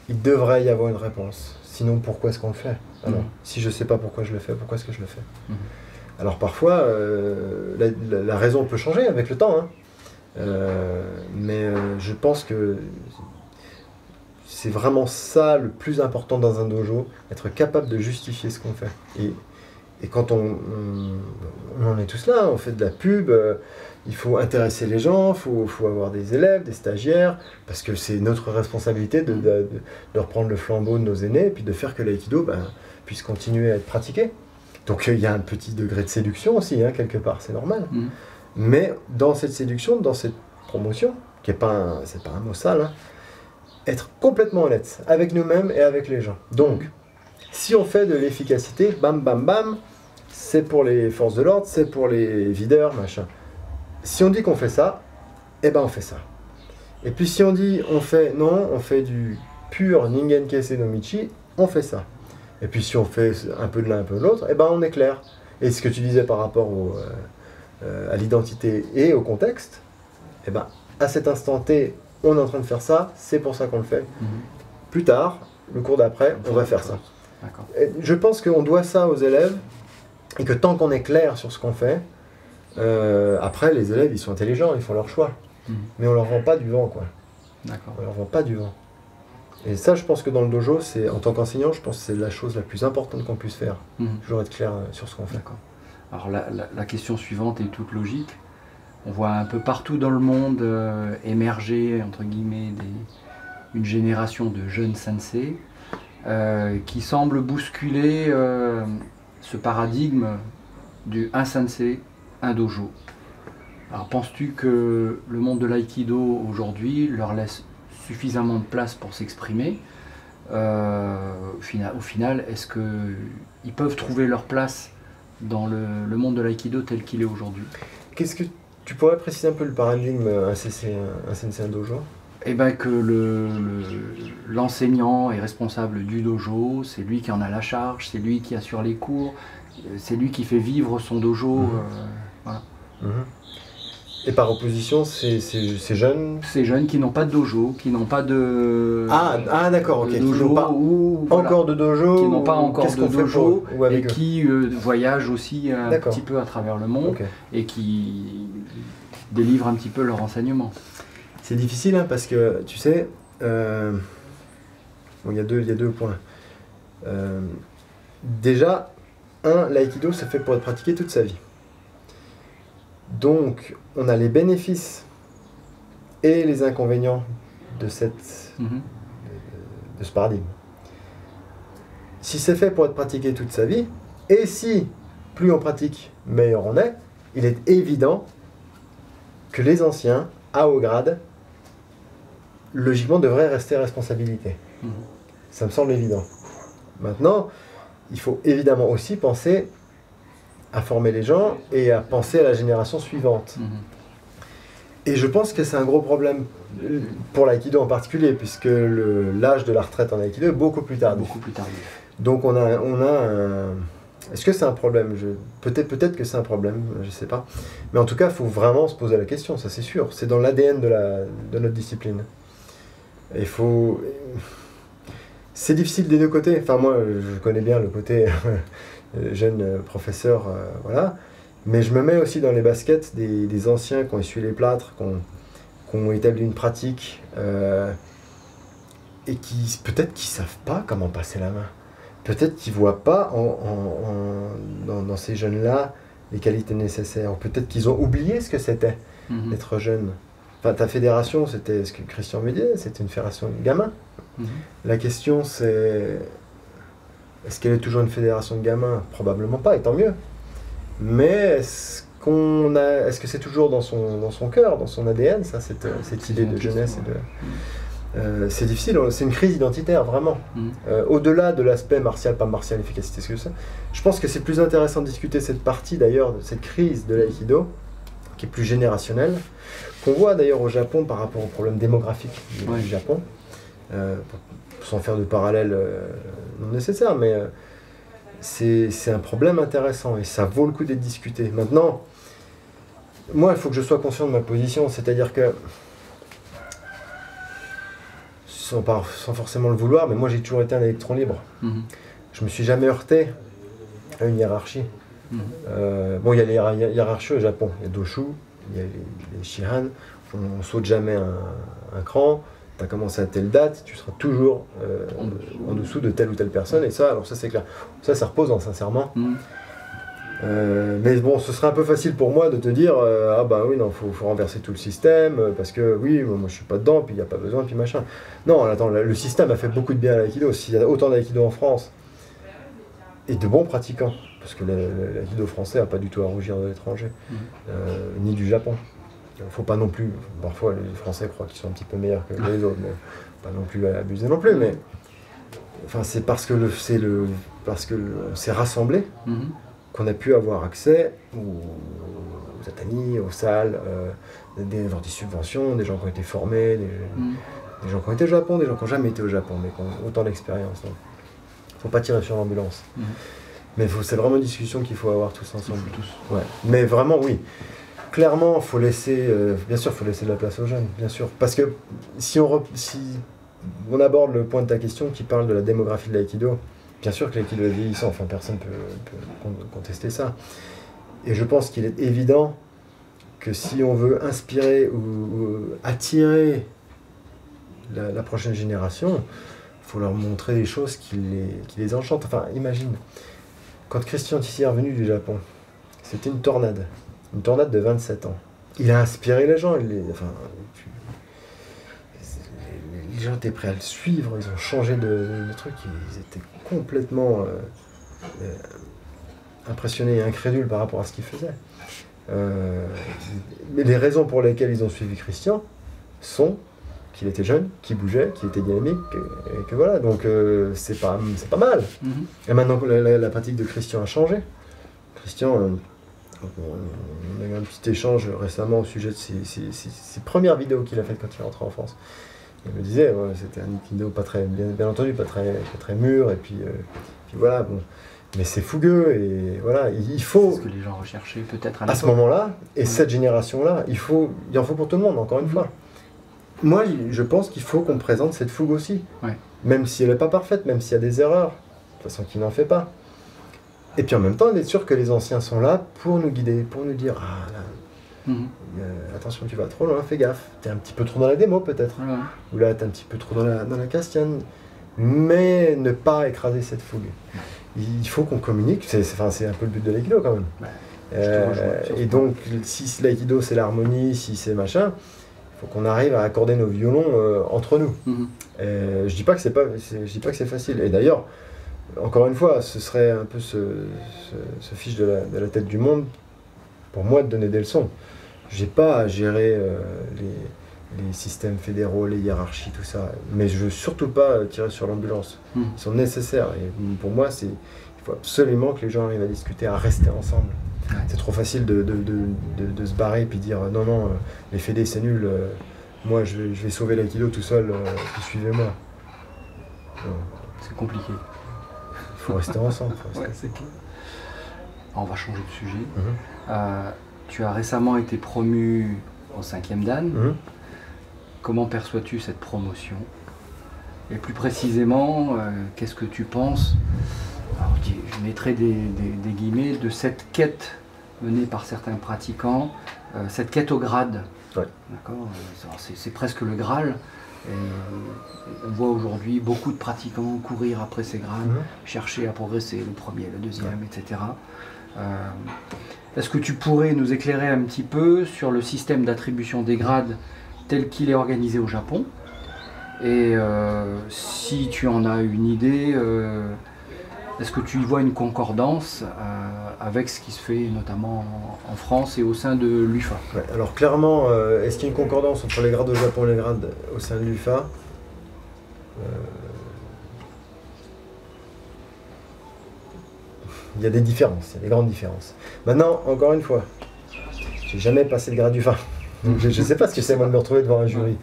Il devrait y avoir une réponse. Sinon, pourquoi est-ce qu'on le fait? Alors, mhm. si je ne sais pas pourquoi je le fais, pourquoi est-ce que je le fais? Mhm. Alors parfois, euh, la, la- la raison peut changer avec le temps, hein. Euh, mais euh, je pense que c'est vraiment ça le plus important dans un dojo, être capable de justifier ce qu'on fait. Et, et quand on, on, on en est tous là, on fait de la pub, il faut intéresser les gens, il faut, faut avoir des élèves, des stagiaires, parce que c'est notre responsabilité de, de- le flambeau de nos aînés et puis de faire que l'aïkido ben, puisse continuer à être pratiqué. Donc euh, il y a un petit degré de séduction aussi, hein, quelque part, c'est normal. Mhm. Mais dans cette séduction, dans cette promotion, qui n'est pas, un- pas un mot sale, hein, être complètement honnête avec nous-mêmes et avec les gens. Donc, si on fait de l'efficacité, bam, bam, bam, c'est pour les forces de l'ordre, c'est pour les videurs, machin. Si on dit qu'on fait ça, eh ben on fait ça. Et puis si on dit on fait non, on fait du pur Ningen Kese no Michi, on fait ça. Et puis si on fait un peu de l'un, un peu de l'autre, eh ben on est clair. Et ce que tu disais par rapport au, euh, euh, à l'identité et au contexte, eh ben à cet instant T, on est en train de faire ça, c'est pour ça qu'on le fait. Mhm. Plus tard, le cours d'après, on va faire ça. Et Je pense qu'on doit ça aux élèves et que tant qu'on est clair sur ce qu'on fait, euh, après les élèves ils sont intelligents, ils font leur choix. Mhm. Mais on leur vend pas du vent quoi. D'accord. On leur vend pas du vent. Et ça je pense que dans le dojo, c'est en tant qu'enseignant, je pense que c'est la chose la plus importante qu'on puisse faire. Mhm. Toujours être clair euh, sur ce qu'on fait. D'accord. Alors la, la- la question suivante est toute logique. On voit un peu partout dans le monde euh, émerger, entre guillemets, des- une génération de jeunes sensei euh, qui semble bousculer euh, ce paradigme du un sensei, un dojo. Alors penses-tu que le monde de l'aïkido aujourd'hui leur laisse suffisamment de place pour s'exprimer? Euh, au final, est-ce qu'ils peuvent trouver leur place dans le, le monde de l'aïkido tel qu'il est aujourd'hui? Qu'est-ce que tu pourrais préciser un peu le paradigme euh, un CC, un, sensei, un dojo? Eh bien que le- le- l'enseignant est responsable du dojo, c'est lui qui en a la charge, c'est lui qui assure les cours, euh, c'est lui qui fait vivre son dojo. Euh, voilà. Et par opposition, ces jeunes. Ces jeunes qui n'ont pas de dojo, qui n'ont pas de, Ah, ah d'accord, ok. Qui dojo pas ou voilà, encore de dojo. qui n'ont pas encore de qu'on fait dojo pour- ou et eux qui euh, voyagent aussi un petit peu à travers le monde et qui délivrent un petit peu leur enseignement. C'est difficile hein, parce que tu sais, euh, bon, il y, a deux- il y a deux points. Euh, déjà, un, l'aïkido se fait pour être pratiqué toute sa vie. Donc, on a les bénéfices et les inconvénients de, cette, Mhm. de ce paradigme. Si c'est fait pour être pratiqué toute sa vie, et si plus on pratique, meilleur on est, il est évident que les anciens, à haut grade, logiquement devraient rester responsabilité. Mhm. Ça me semble évident. Maintenant, il faut évidemment aussi penser à former les gens et à penser à la génération suivante. Mhm. Et je pense que c'est un gros problème pour l'aïkido en particulier, puisque l'âge de la retraite en aïkido est beaucoup plus tardif. Beaucoup plus tardif. Donc on a, on a un... Est-ce que c'est un problème? Peut-être peut que c'est un problème, je sais pas. Mais en tout cas, il faut vraiment se poser la question, ça c'est sûr. C'est dans l'ADN de, la, de notre discipline. Il faut... C'est difficile des deux côtés. Enfin moi, je connais bien le côté <laughs> jeune euh, professeur, euh, voilà. Mais je me mets aussi dans les baskets des, des anciens qui ont essuyé les plâtres, qui ont, qui ont établi une pratique, euh, et qui peut-être qu'ils savent pas comment passer la main. Peut-être qu'ils voient pas en, en- en- dans, dans ces jeunes-là les qualités nécessaires. Peut-être qu'ils ont oublié ce que c'était Mhm. d'être jeune. Enfin, ta fédération, c'était ce que Christian me disait, c'était une fédération de gamins. Mhm. La question, c'est est-ce qu'elle est toujours une fédération de gamins? Probablement pas, et tant mieux. Mais est-ce qu'on a, est-ce que c'est toujours dans son, dans son cœur, dans son ADN, ça, cette, cette C'est idée de jeunesse et de, ouais. Euh, c'est difficile, c'est une crise identitaire, vraiment. Mhm. Euh, Au-delà de l'aspect martial, pas martial, efficacité, ce que c'est, je pense que c'est plus intéressant de discuter cette partie d'ailleurs, de cette crise de l'aïkido, qui est plus générationnelle, qu'on voit d'ailleurs au Japon par rapport au problème démographique du, Ouais. Japon, euh, sans faire de parallèle euh, non nécessaire, mais euh, c'est un problème intéressant et ça vaut le coup d'être discuté. Maintenant, moi, il faut que je sois conscient de ma position, c'est-à-dire que sans, pas- sans forcément le vouloir, mais moi j'ai toujours été un électron libre. Mhm. Je me suis jamais heurté à une hiérarchie. Mhm. Euh, bon, il y a les hiérar- hiérarchies au Japon. Il y a Doshu, il y a les, les Shihan. On, ne saute jamais un, un cran. Tu as commencé à telle date, tu seras toujours euh, En dessous. en dessous de telle ou telle personne. Et ça, alors ça, c'est clair. Ça, ça repose, hein, sincèrement. Mhm. Euh, mais bon, ce serait un peu facile pour moi de te dire euh, ah bah oui non faut, faut renverser tout le système parce que oui moi moi, je suis pas dedans puis il n'y a pas besoin puis machin. Non attends le, système a fait beaucoup de bien à l'aïkido. S'il y a autant d'aïkido en France et de bons pratiquants parce que l'aïkido français a pas du tout à rougir de l'étranger euh, ni du Japon. Faut pas non plus parfois les Français croient qu'ils sont un petit peu meilleurs que les autres mais pas non plus abuser non plus mais enfin c'est parce que le c'est le parce que s'est rassemblés Mhm. qu'on a pu avoir accès aux, aux tatami, aux salles, euh, des, des subventions, des gens qui ont été formés, des, Mhm. des gens qui ont été au Japon, des gens qui n'ont jamais été au Japon, mais qui ont autant d'expérience. Donc, faut pas tirer sur l'ambulance. Mhm. Mais c'est vraiment une discussion qu'il faut avoir tous ensemble. Tous. Ouais. Mais vraiment, oui. Clairement, faut laisser, euh, bien sûr, faut laisser de la place aux jeunes, bien sûr. Parce que si on, si on aborde le point de ta question qui parle de la démographie de l'aïkido, bien sûr que l'aïkido est vieillissant, enfin personne peut, peut con- contester ça. Et je pense qu'il est évident que si on veut inspirer ou, attirer la, la prochaine génération, il faut leur montrer des choses qui les, qui les enchantent. Enfin, imagine, quand Christian Tissier est revenu du Japon, c'était une tornade. Une tornade de 27 ans. Il a inspiré les gens. les- enfin, gens étaient prêts à le suivre. Ils ont changé de, de truc. Ils étaient complètement euh, euh, impressionnés et incrédules par rapport à ce qu'il faisait. Euh, mais les raisons pour lesquelles ils ont suivi Christian sont qu'il était jeune, qu'il bougeait, qu'il était dynamique, et que voilà. Donc euh, c'est pas, pas mal. Mhm. Et maintenant que la, la- la pratique de Christian a changé, Christian, euh, on a eu un petit échange récemment au sujet de ses, ses- ses- ses premières vidéos qu'il a faites quand il est rentré en France. Il me disait, ouais, c'était un vidéo pas très, bien, bien entendu, pas très, pas très mûr, et puis, euh, puis voilà, bon. Mais c'est fougueux, et voilà, il, faut, ce que les gens recherchaient peut-être à à ce moment-là, et cette génération-là, il, faut, il en faut pour tout le monde, encore une fois. Moi, je pense qu'il faut qu'on présente cette fougue aussi. Ouais. Même si elle n'est pas parfaite, même s'il y a des erreurs, de toute façon, qui n'en fait pas. Et puis en même temps, d'être sûr que les anciens sont là pour nous guider, pour nous dire Ah, là, Mhm. euh, attention, tu vas trop loin, fais gaffe. T'es un petit peu trop dans la démo, peut-être. Voilà. Ou là, t'es un petit peu trop dans la, dans la castienne. Mais ne pas écraser cette fougue. Il faut qu'on communique, c'est un peu le but de l'aïkido quand même. Ouais, Euh, rejoins et donc, si l'aïkido c'est l'harmonie, si c'est machin, il faut qu'on arrive à accorder nos violons euh, entre nous. Mhm. Je dis pas que c'est pas, c'est- je dis pas que c'est facile. Et d'ailleurs, encore une fois, ce serait un peu se, se, se fiche de la, de la tête du monde pour moi de donner des leçons. J'ai pas à gérer euh, les, les systèmes fédéraux, les hiérarchies, tout ça. Mais je veux surtout pas tirer sur l'ambulance. Mhm. Ils sont nécessaires. Et pour moi, c'est, il faut absolument que les gens arrivent à discuter, à rester ensemble. Ouais. C'est trop facile de, se barrer et puis dire non, non, euh, les fédés c'est nul, euh, moi je vais, je vais sauver l'aïkido tout seul, euh, puis suivez-moi. Non, C'est compliqué. Il faut <laughs> rester ensemble. faut rester- Ouais, clair. On va changer de sujet. Mhm. Euh, tu as récemment été promu au 5e Dan. Mhm. Comment perçois-tu cette promotion? Et plus précisément, euh, qu'est-ce que tu penses? Alors, je mettrai des, des- des guillemets de cette quête menée par certains pratiquants, euh, cette quête au grade. Ouais. D'accord? C'est- C'est presque le Graal. Et on voit aujourd'hui beaucoup de pratiquants courir après ces grades, chercher à progresser, le premier, le deuxième, etc. Euh, Est-ce que tu pourrais nous éclairer un petit peu sur le système d'attribution des grades tel qu'il est organisé au Japon? Et euh, si tu en as une idée, euh, est-ce que tu vois une concordance euh, avec ce qui se fait notamment en, France et au sein de l'UFA? Alors clairement, euh, est-ce qu'il y a une concordance entre les grades au Japon et les grades au sein de l'UFA? Euh, Il y a des différences, il y a des grandes différences. Maintenant, encore une fois, j'ai jamais passé le grade du UFA. <laughs> Donc je ne sais pas ce que c'est moi de me retrouver devant un jury.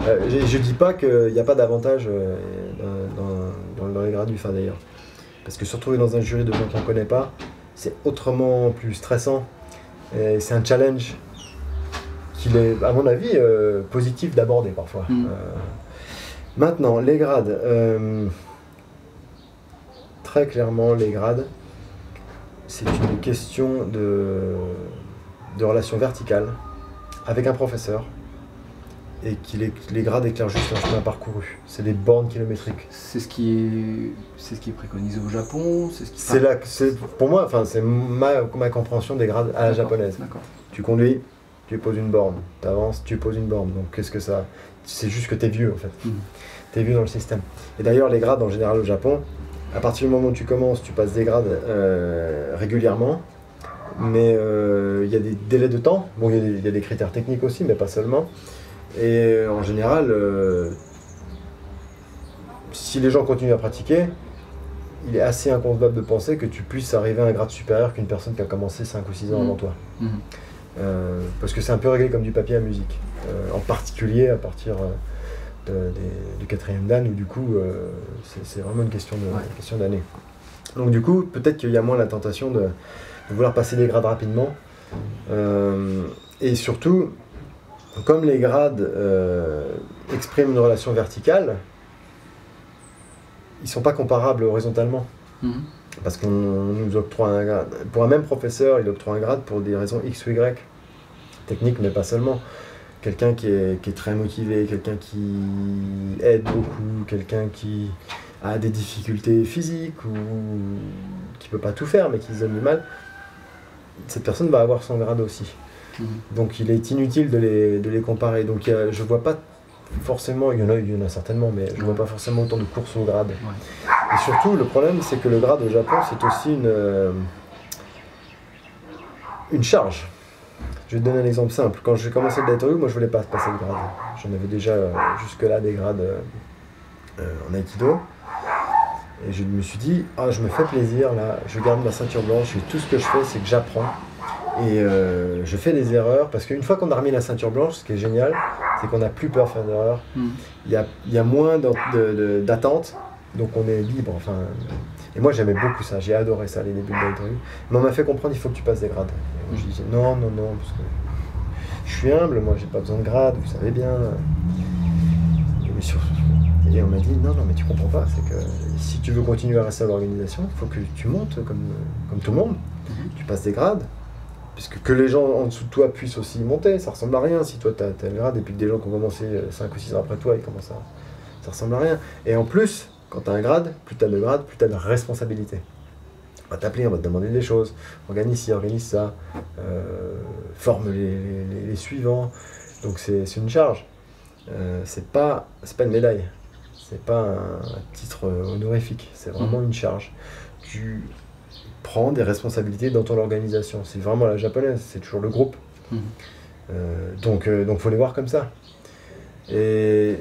Je ne dis pas qu'il n'y a pas d'avantage dans, dans- dans- grades du UFA d'ailleurs. Parce que se retrouver dans un jury de gens qu'on ne connaît pas, c'est autrement plus stressant. Et c'est un challenge qu'il est, à mon avis, euh, positif d'aborder parfois. Mm. Euh, maintenant, les grades. euh, très clairement, les grades, c'est une question de, de relation verticale avec un professeur et que les, les grades éclairent juste un chemin parcouru. C'est des bornes kilométriques. C'est ce qui est, c'est ce qui est préconisé au Japon. C'est ce qui. C'est là, que- c'est pour moi, enfin, c'est ma, ma compréhension des grades à la japonaise. D'accord. Tu conduis, tu poses une borne. Tu avances, tu poses une borne. Donc qu'est-ce que ça C'est juste que tu es vieux en fait. Mhm. Tu es vieux dans le système. Et d'ailleurs, les grades en général au Japon, à partir du moment où tu commences, tu passes des grades euh, régulièrement. Mais euh, il y a des délais de temps. Bon, y il y, a des critères techniques aussi, mais pas seulement. Et euh, en général, euh, si les gens continuent à pratiquer, il est assez inconcevable de penser que tu puisses arriver à un grade supérieur qu'une personne qui a commencé 5 ou 6 ans Mhm. avant toi. Mhm. Euh, parce que c'est un peu réglé comme du papier à musique. Euh, en particulier à partir de- des- du quatrième dan où du coup c'est vraiment une question Ouais. d'année. Donc du coup peut-être qu'il y a moins la tentation de, de vouloir passer des grades rapidement. Et surtout, comme les grades euh, expriment une relation verticale, ils sont pas comparables horizontalement. Mhm. Parce qu'on nous octroie un grade. Pour un même professeur, il octroie un grade pour des raisons X ou Y. Technique, mais pas seulement. Quelqu'un qui est, qui est très motivé, quelqu'un qui aide beaucoup, quelqu'un qui a des difficultés physiques ou qui peut pas tout faire, mais qui se donne du mal. Cette personne va avoir son grade aussi. Mhm. Donc il est inutile de les, de les comparer. Donc a- je vois pas forcément, il y en a, il y en a certainement, mais je vois pas forcément autant de courses au grade. Ouais. Et surtout, le problème, c'est que le grade au Japon, c'est aussi une, euh, une charge. Je vais te donner un exemple simple. Quand j'ai commencé le Daitoru, moi je voulais pas passer le grade. J'en avais déjà euh, jusque-là des grades euh, en Aikido. Et je me suis dit, ah, je me fais plaisir là, je garde ma ceinture blanche et tout ce que je fais, c'est que j'apprends. Et euh, je fais des erreurs parce qu'une fois qu'on a remis la ceinture blanche, ce qui est génial, c'est qu'on n'a plus peur de faire d'erreurs. Mhm. Il y a, il y a moins d'attente, donc on est libre. Enfin, et moi j'aimais beaucoup ça, j'ai adoré ça, les débuts de Daitoru. Mais on m'a fait comprendre il faut que tu passes des grades. Et moi je disais non, non, non, parce que je suis humble, moi j'ai pas besoin de grades, vous savez bien. Et, mais sur- et on m'a dit non, non, mais tu comprends pas, c'est que si tu veux continuer à rester à l'organisation, il faut que tu montes comme, comme tout le monde, Mhm. tu passes des grades. Puisque que les gens en dessous de toi puissent aussi monter, ça ressemble à rien. Si toi tu as, le grade et puis que des gens qui ont commencé 5 ou 6 ans après toi, ils commencent à. Ça ressemble à rien. Et en plus, quand tu as un grade, plus tu as de grade, plus tu as de responsabilité. On va t'appeler, on va te demander des choses. Organise ci, organise ça. euh, forme les, les- les suivants. Donc c'est une charge. Euh, c'est pas, pas une médaille. C'est pas un, un titre honorifique. C'est vraiment Mhm. une charge. Tu prends des responsabilités dans ton organisation. C'est vraiment la japonaise, c'est toujours le groupe. Mhm. Euh, donc, il donc faut les voir comme ça. Et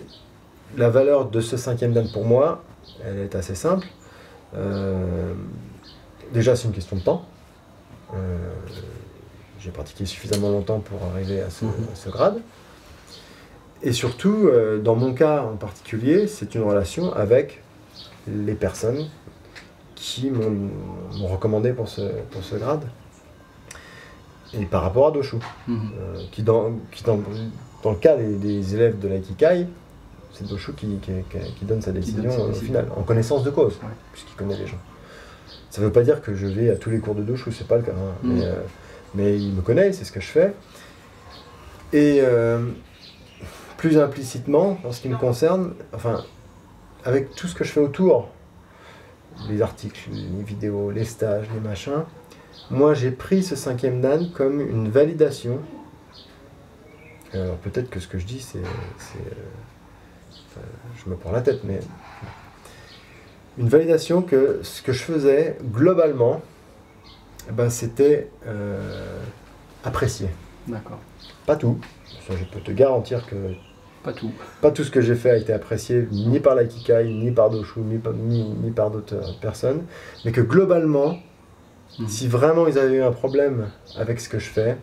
la valeur de ce cinquième dan pour moi, elle est assez simple. Euh, déjà, c'est une question de temps. Euh, J'ai pratiqué suffisamment longtemps pour arriver à ce, Mhm. à ce grade. Et surtout, euh, dans mon cas en particulier, c'est une relation avec les personnes qui m'ont recommandé pour ce, pour ce grade. Et par rapport à Doshu, Mhm. euh, qui, dans, qui dans, dans le cas des, des élèves de l'Aikikai, c'est Doshu qui, qui, donne sa décision donne euh, au décision. final, en connaissance de cause, Ouais. puisqu'il connaît les gens. Ça ne veut pas dire que je vais à tous les cours de Doshu, c'est pas le cas. hein, Mhm. mais, euh, mais il me connaît, c'est ce que je fais. Et euh, plus implicitement, en ce qui me concerne, enfin, avec tout ce que je fais autour, les articles, les vidéos, les stages, les machins, moi j'ai pris ce cinquième dan comme une validation. Alors peut-être que ce que je dis, c'est. euh, enfin, je me prends la tête, mais. Une validation que ce que je faisais globalement, eh ben, c'était euh, apprécié. D'accord. Pas tout. Ça, je peux te garantir que Pas tout. pas tout ce que j'ai fait a été apprécié ni par l'Aikikai, ni par Doshu, ni par, ni, ni par d'autres euh, personnes, mais que globalement, Mhm. si vraiment ils avaient eu un problème avec ce que je fais,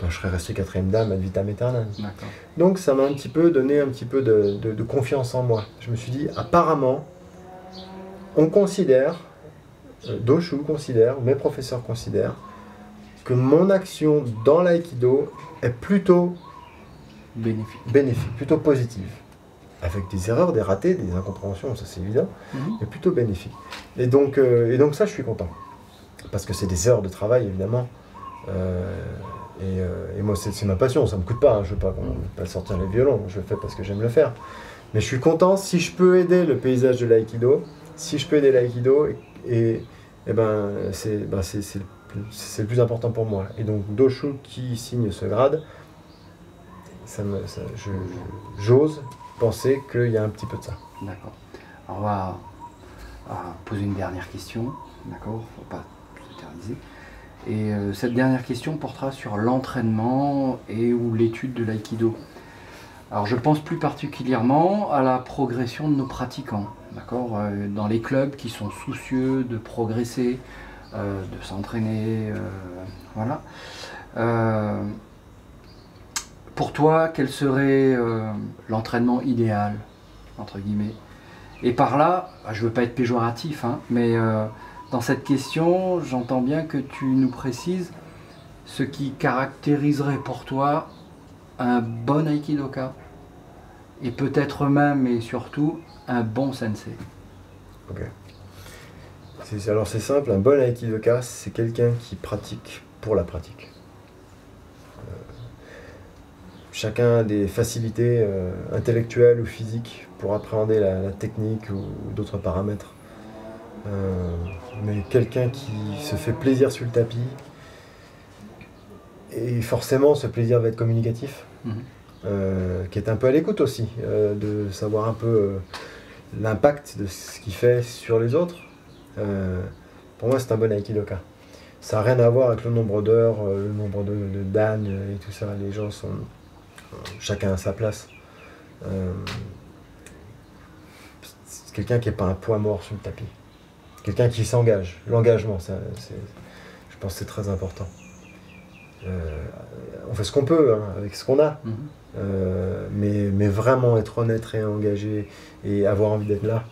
ben, je serais resté quatrième dame ad vitam aeternam. Donc ça m'a un petit peu donné un petit peu de, de- de confiance en moi. Je me suis dit, apparemment, on considère, euh, Doshu considère, mes professeurs considèrent, que mon action dans l'aïkido est plutôt Bénéfique. bénéfique, plutôt positive. Avec des erreurs, des ratés, des incompréhensions, ça c'est évident, Mhm. mais plutôt bénéfique. Et donc, euh, et donc ça, je suis content. parce que c'est des heures de travail évidemment. et, moi, c'est ma passion, ça me coûte pas. Hein. je veux pas, pas sortir les violons, je le fais parce que j'aime le faire. Mais je suis content si je peux aider le paysage de l'aïkido, si je peux aider l'aïkido, et, et, ben, c'est ben, le plus important pour moi. Et donc, Doshu qui signe ce grade, j'ose penser qu'il y a un petit peu de ça. D'accord. On va, poser une dernière question, d'accord Faut pas s'éterniser. Et euh, cette dernière question portera sur l'entraînement et ou l'étude de l'aïkido. Alors je pense plus particulièrement à la progression de nos pratiquants, d'accord euh, Dans les clubs qui sont soucieux de progresser, euh, de s'entraîner, voilà. Pour toi, quel serait euh, l'entraînement idéal, entre guillemets? Et par là, ah, je ne veux pas être péjoratif, hein, mais euh, dans cette question, j'entends bien que tu nous précises ce qui caractériserait pour toi un bon aikidoka et peut-être même et surtout un bon sensei. Ok. Alors c'est simple, un bon aikidoka, c'est quelqu'un qui pratique pour la pratique chacun a des facilités euh, intellectuelles ou physiques pour appréhender la, technique ou, d'autres paramètres. Euh, mais quelqu'un qui se fait plaisir sur le tapis, et forcément ce plaisir va être communicatif, mhm. euh, qui est un peu à l'écoute aussi, de savoir un peu l'impact de ce qu'il fait sur les autres. pour moi c'est un bon aikidoka. Ça n'a rien à voir avec le nombre d'heures, le nombre de, de dan et tout ça. Les gens sont chacun à sa place. Euh, c'est quelqu'un qui n'est pas un poids mort sur le tapis. Quelqu'un qui s'engage. L'engagement, je pense que c'est très important. Euh, on fait ce qu'on peut hein, avec ce qu'on a. Mhm. Euh, mais, mais, vraiment être honnête et engagé et avoir envie d'être là,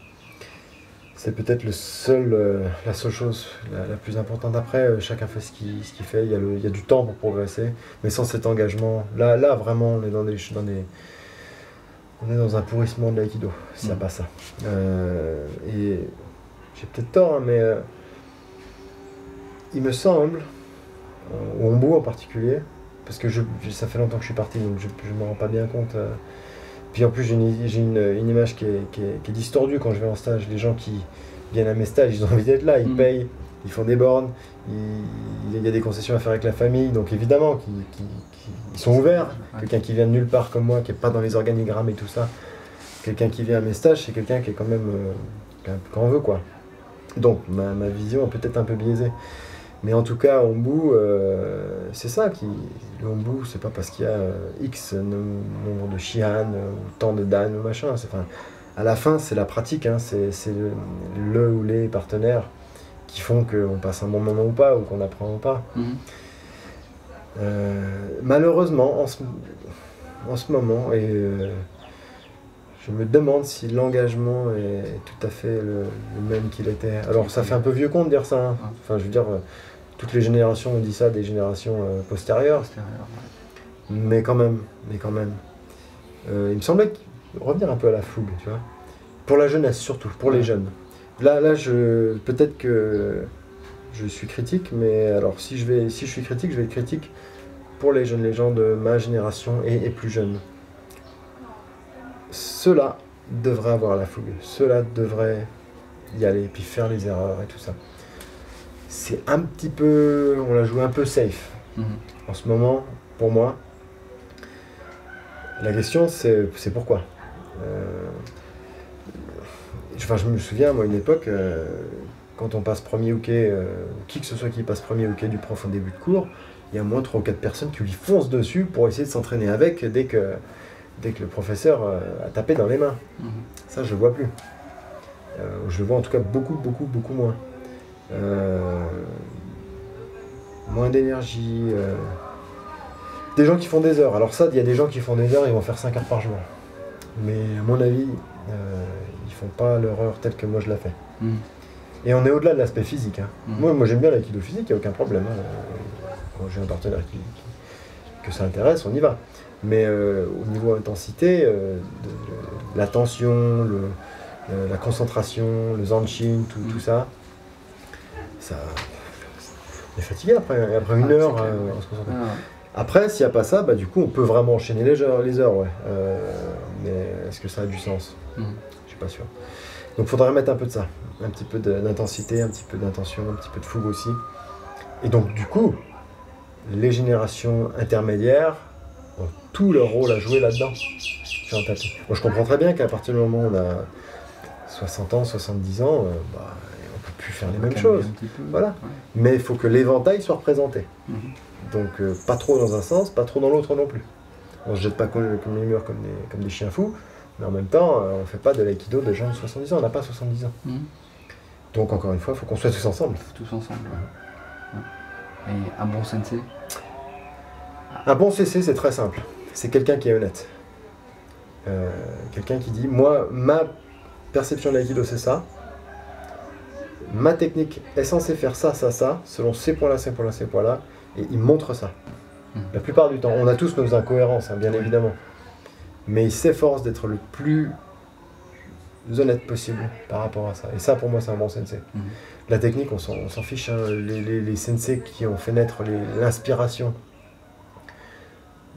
c'est peut-être le seul, euh, la seule chose la, plus importante. Après, euh, chacun fait ce qu'il fait, il y, a il y, a du temps pour progresser, mais sans cet engagement, là, là vraiment, on est dans des, dans des on est dans un pourrissement de l'aïkido, s'il n'y a mm. pas ça. Euh, et j'ai peut-être tort, hein, mais il me semble, au Ombu en particulier, parce que je, ça fait longtemps que je suis parti, donc je ne me rends pas bien compte puis en plus, j'ai une, image qui est, distordue quand je vais en stage. Les gens qui viennent à mes stages, ils ont envie d'être là, ils mm. payent, ils font des bornes, il y a des concessions à faire avec la famille, donc évidemment, ils sont ouverts. Quelqu'un qui vient de nulle part comme moi, qui n'est pas dans les organigrammes et tout ça, quelqu'un qui vient à mes stages, c'est quelqu'un qui est quand même. Euh, qu'on veut, quoi. Donc, ma, ma vision est peut-être un peu biaisée. Mais en tout cas, Ombu, euh, c'est ça qui. Le Ombu, c'est pas parce qu'il y a euh, X nombre de Shihan ou tant de Dan ou machin. Enfin, à la fin, c'est la pratique, hein, c'est le, ou les partenaires qui font qu'on passe un bon moment ou pas, ou qu'on apprend ou pas. Mhm. Euh, malheureusement, en ce, en ce moment, et je me demande si l'engagement est tout à fait le, même qu'il était. Alors, ça fait un peu vieux con de dire ça. Hein. Enfin, je veux dire toutes les générations ont dit ça, des générations euh, postérieures. Mais quand même, mais quand même. Euh, il me semblait revenir un peu à la fougue, tu vois. Pour la jeunesse surtout, pour les jeunes. Là, là, je peut-être que je suis critique, mais alors si je vais, si je suis critique, je vais être critique pour les jeunes, les gens de ma génération et, et plus jeunes. Ceux-là devraient avoir la fougue. Ceux-là devraient y aller, puis faire les erreurs et tout ça c'est un petit peu. On l'a joué un peu safe. Mhm. En ce moment, pour moi, la question c'est pourquoi? Euh, enfin, je me souviens, moi, à une époque, euh, quand on passe premier ou euh, qui que ce soit qui passe premier quai du prof en début de cours, il y a moins 3 ou 4 personnes qui lui foncent dessus pour essayer de s'entraîner avec dès que, dès que le professeur a tapé dans les mains. Mhm. Ça, je le vois plus. je le vois en tout cas beaucoup, beaucoup, beaucoup moins. Euh, moins d'énergie. Euh, des gens qui font des heures. Alors ça, il y a des gens qui font des heures, ils vont faire 5 heures par jour. Mais à mon avis, euh, ils font pas leur heure telle que moi je la fais. Hmm. Et on est au-delà de l'aspect physique. Hein. Hmm. Moi, moi j'aime bien l'aïkido physique, il n'y a aucun problème. Hein. Quand j'ai un partenaire qui, que ça intéresse, on y va. Mais au niveau intensité, l'attention, la concentration, le zanshin, tout, tout ça, ça, est fatigué après, après une Ah, heure. clair, euh, ouais. on se concentre. Ah, Après, s'il n'y a pas ça, bah, du coup, on peut vraiment enchaîner les heures, les heures ouais. Euh, mais est-ce que ça a du sens? Mhm. Je suis pas sûr. Donc, il faudrait mettre un peu de ça, un petit peu d'intensité, un petit peu d'intention, un petit peu de fougue aussi. Et donc, du coup, les générations intermédiaires tout leur rôle à jouer là-dedans, sur un tapis. Moi, je comprends très bien qu'à partir du moment où on a 60 ans, 70 ans, euh, bah, on peut plus faire les mêmes choses. Voilà. Ouais. Mais il faut que l'éventail soit représenté. Mhm. Donc euh, pas trop dans un sens, pas trop dans l'autre non plus. On se jette pas comme, comme les murs comme des, comme des chiens fous, mais en même temps, euh, on fait pas de l'aïkido de gens de 70 ans, on n'a pas 70 ans. Mhm. Donc encore une fois, il faut qu'on soit tous ensemble. Tous ensemble. ouais. Ouais. Et un bon sensei? Un bon CC, c'est très simple. C'est quelqu'un qui est honnête. Euh, quelqu'un qui dit, moi, ma perception de l'aïkido, c'est ça. Ma technique est censée faire ça, ça, ça, selon ces points-là, ces points-là, ces points-là, et il montre ça. Mhm. La plupart du temps, on a tous nos incohérences, hein, bien évidemment. Mais il s'efforce d'être le plus honnête possible par rapport à ça. Et ça, pour moi, c'est un bon sensei. Mhm. La technique, on s'en on s'en fiche. hein. Les, les, les sensei qui ont fait naître l'inspiration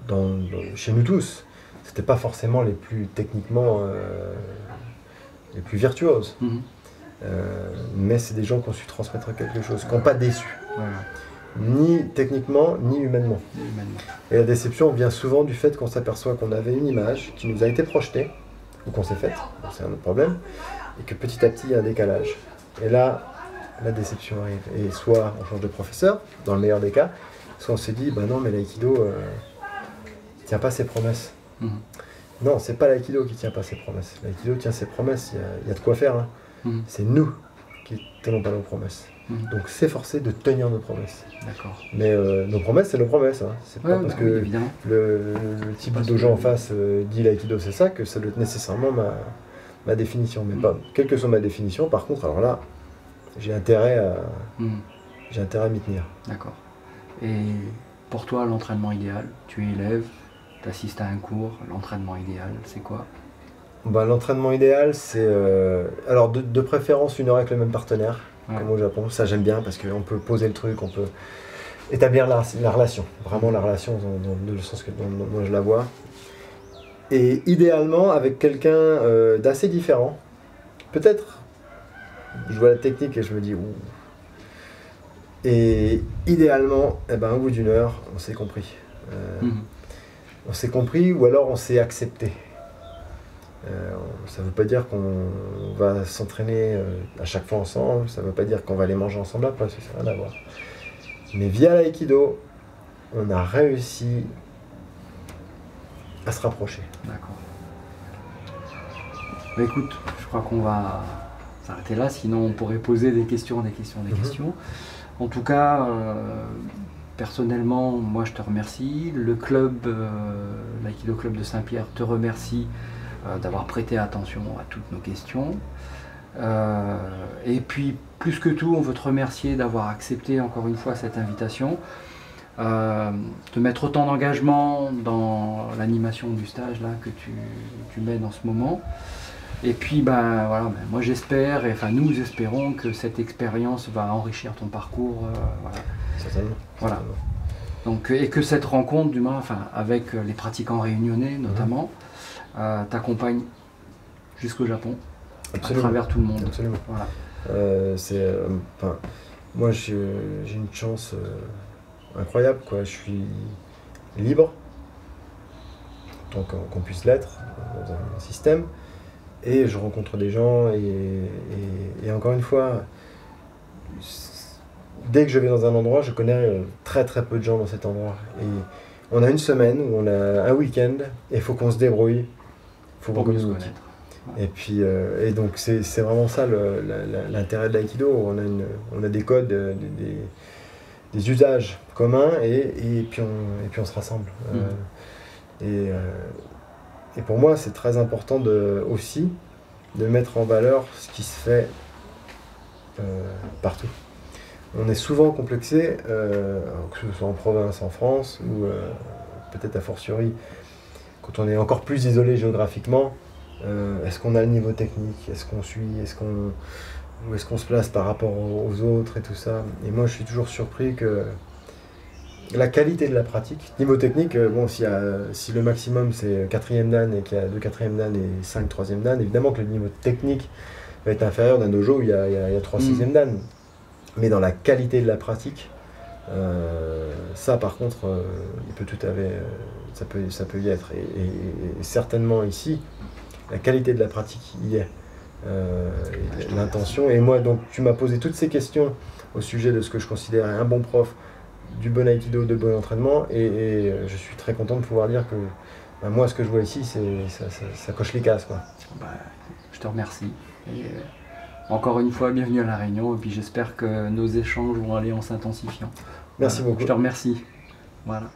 dans- dans- chez nous tous, c'était pas forcément les plus techniquement euh, les plus virtuoses. Mhm. Euh, mais c'est des gens qui ont su transmettre quelque chose, qui n'ont pas déçu, Voilà, ni techniquement, ni humainement. humainement. Et la déception vient souvent du fait qu'on s'aperçoit qu'on avait une image qui nous a été projetée, ou qu'on s'est faite, c'est un autre problème, et que petit à petit il y a un décalage. Et là, la déception arrive. Et soit on change de professeur, dans le meilleur des cas, soit on se dit, bah non, mais l'aïkido euh, tient pas ses promesses. Mhm. Non, c'est pas l'aïkido qui tient pas ses promesses. L'aïkido tient ses promesses, il y a- il y, a de quoi faire. hein. Mhm. C'est nous qui tenons pas nos promesses. Mhm. Donc s'efforcer de tenir nos promesses. D'accord. Mais euh, nos promesses, c'est nos promesses. hein. C'est pas parce bah que oui, le, le type de gens en face euh, dit l'aïkido c'est ça, que ça doit être nécessairement ma, ma définition. Mais pas, quelle que soit ma définition, par contre, alors là, j'ai intérêt à, j'ai intérêt à m'y tenir. D'accord. Et pour toi, l'entraînement idéal, tu es élève, tu assistes à un cours, l'entraînement idéal, c'est quoi Bah, L'entraînement idéal, c'est. euh, alors, de, de préférence, une heure avec le même partenaire, Ouais. comme au Japon. Ça, j'aime bien parce qu'on peut poser le truc, on peut établir la, la relation. Vraiment, la relation, dans, dans- dans le sens que dans- moi je la vois. Et idéalement, avec quelqu'un euh, d'assez différent. Peut-être, je vois la technique et je me dis, ouh. Et idéalement, eh ben, au bout d'une heure, on s'est compris. Euh, Mhm. On s'est compris ou alors on s'est accepté. Euh, ça ne veut pas dire qu'on va s'entraîner euh, à chaque fois ensemble, ça ne veut pas dire qu'on va aller manger ensemble après, ça n'a rien à voir. Mais via l'aïkido, on a réussi à se rapprocher. D'accord. Bah écoute, je crois qu'on va s'arrêter là, sinon on pourrait poser des questions, des questions, des Mhm. questions. En tout cas, euh, personnellement, moi je te remercie. Le club, euh, l'Aikido Club de Saint-Pierre te remercie euh, d'avoir prêté attention à toutes nos questions. Euh, et puis, plus que tout, on veut te remercier d'avoir accepté encore une fois cette invitation, de mettre autant d'engagement dans l'animation du stage que tu, tu mènes en ce moment. Et puis, ben, voilà, ben, moi j'espère, et enfin nous espérons que cette expérience va enrichir ton parcours. euh, voilà. Certainement. Voilà. Certainement. Donc, et que cette rencontre, du moins, enfin, avec euh, les pratiquants réunionnais notamment, euh, t'accompagne jusqu'au Japon, Absolument. à travers tout le monde. Absolument. Voilà. Euh, c'est, enfin, moi, j'ai une chance incroyable. Quoi. Je suis libre, tant qu'on puisse l'être dans un système, et je rencontre des gens. Et, et- et encore une fois, dès que je vais dans un endroit, je connais euh, très très peu de gens dans cet endroit. Et on a une semaine où on a un week-end, et il faut qu'on se débrouille. Il faut Pour qu'on mieux se connaître. Et puis, euh, et donc c'est vraiment ça l'intérêt de l'aïkido. On a une, on a des codes, euh, des, des- des usages communs, et, et puis on, et puis on se rassemble. Euh, et, euh, et pour moi, c'est très important aussi de mettre en valeur ce qui se fait euh, partout. On est souvent complexé, euh, que ce soit en province, en France, ou euh, peut-être a fortiori quand on est encore plus isolé géographiquement. Est-ce qu'on a le niveau technique? Est-ce qu'on suit? Est-ce où est-ce qu'on se place par rapport aux autres et tout ça? Et moi, je suis toujours surpris que la qualité de la pratique, niveau technique, euh, bon, si, si le maximum c'est quatrième dan et qu'il y a deux quatrième dan et cinq troisième dan, évidemment que le niveau technique va être inférieur d'un dojo où il y a, il 3 sixième dan. Mais dans la qualité de la pratique, euh, ça par contre, euh, il peut tout à fait, ça, peut, ça peut y être. Et, certainement ici, la qualité de la pratique y est. L'intention. Et moi, donc, tu m'as posé toutes ces questions au sujet de ce que je considère un bon prof, du bon aikido, de bon entraînement. Et, je suis très content de pouvoir dire que bah, moi, ce que je vois ici, c'est ça, coche les cases. Quoi. Bah, je te remercie. Et, euh, encore une fois, bienvenue à La Réunion. Et puis j'espère que nos échanges vont aller en s'intensifiant. Merci beaucoup. Je te remercie. Voilà.